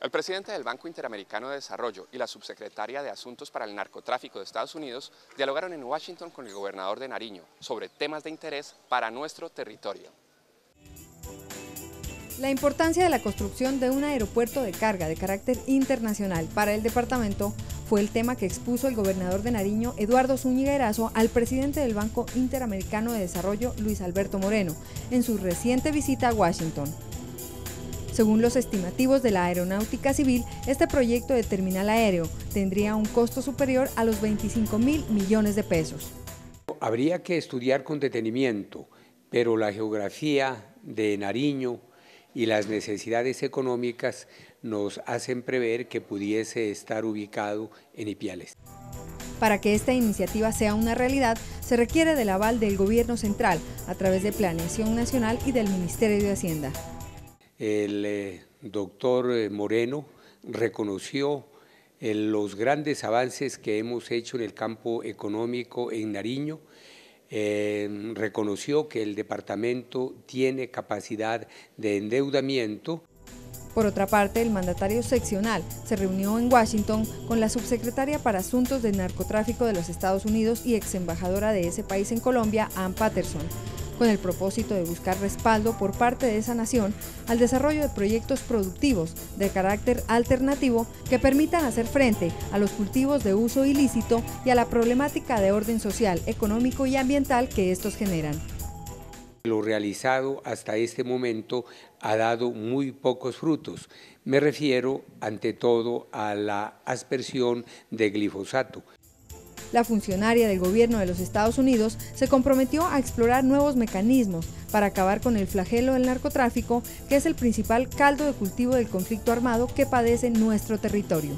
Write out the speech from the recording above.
El presidente del Banco Interamericano de Desarrollo y la subsecretaria de Asuntos para el Narcotráfico de Estados Unidos dialogaron en Washington con el gobernador de Nariño sobre temas de interés para nuestro territorio. La importancia de la construcción de un aeropuerto de carga de carácter internacional para el departamento fue el tema que expuso el gobernador de Nariño, Eduardo Zúñiga al presidente del Banco Interamericano de Desarrollo, Luis Alberto Moreno, en su reciente visita a Washington. Según los estimativos de la Aeronáutica Civil, este proyecto de terminal aéreo tendría un costo superior a los 25 mil millones de pesos. Habría que estudiar con detenimiento, pero la geografía de Nariño y las necesidades económicas nos hacen prever que pudiese estar ubicado en Ipiales. Para que esta iniciativa sea una realidad, se requiere del aval del Gobierno central a través de Planeación Nacional y del Ministerio de Hacienda. El eh, doctor eh, Moreno reconoció eh, los grandes avances que hemos hecho en el campo económico en Nariño, reconoció que el departamento tiene capacidad de endeudamiento. Por otra parte, el mandatario seccional se reunió en Washington con la subsecretaria para Asuntos de Narcotráfico de los Estados Unidos y ex embajadora de ese país en Colombia, Ann Patterson, con el propósito de buscar respaldo por parte de esa nación al desarrollo de proyectos productivos de carácter alternativo que permitan hacer frente a los cultivos de uso ilícito y a la problemática de orden social, económico y ambiental que estos generan. Lo realizado hasta este momento ha dado muy pocos frutos. Me refiero ante todo a la aspersión de glifosato. La funcionaria del gobierno de los Estados Unidos se comprometió a explorar nuevos mecanismos para acabar con el flagelo del narcotráfico, que es el principal caldo de cultivo del conflicto armado que padece nuestro territorio.